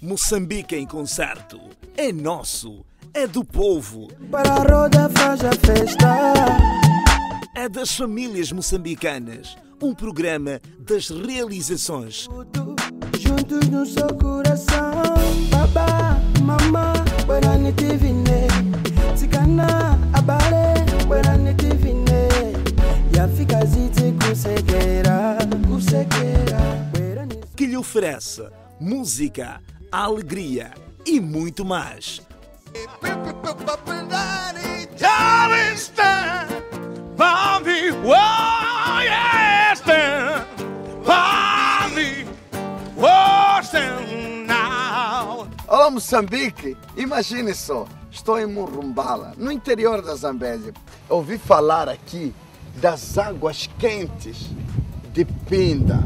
Moçambique em concerto. É nosso, é do povo, Para a roda faz a festa. é das famílias moçambicanas. Um programa das realizações. Tudo juntos no seu coração. Babá, mamá, Guarani Tivine. Ticana, abale, Guarani Tivine. E a fica zite kusekera, kusekera. Guarani que lhe oferece música, alegria e muito mais. Olá Moçambique, imagine só, estou em Murumbala, no interior da Zambésia. Ouvi falar aqui das águas quentes de Pinda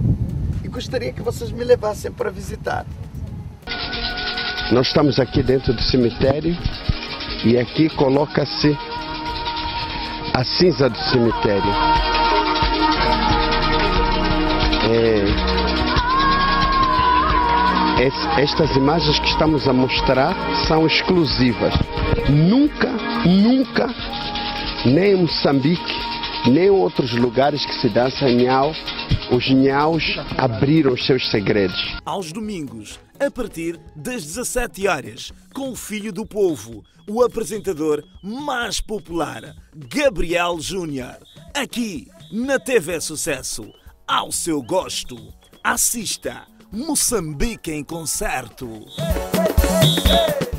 e gostaria que vocês me levassem para visitar. Nós estamos aqui dentro do cemitério e aqui coloca-se a cinza do cemitério. É, es- estas imagens que estamos a mostrar são exclusivas. Nunca, nunca, nem em Moçambique, nem em outros lugares que se dança nhau, os nhaus abriram os seus segredos. Aos domingos, a partir das 17 horas, com o filho do povo, o apresentador mais popular, Gabriel Júnior. Aqui, na TV Sucesso. Ao seu gosto. Assista Moçambique em concerto.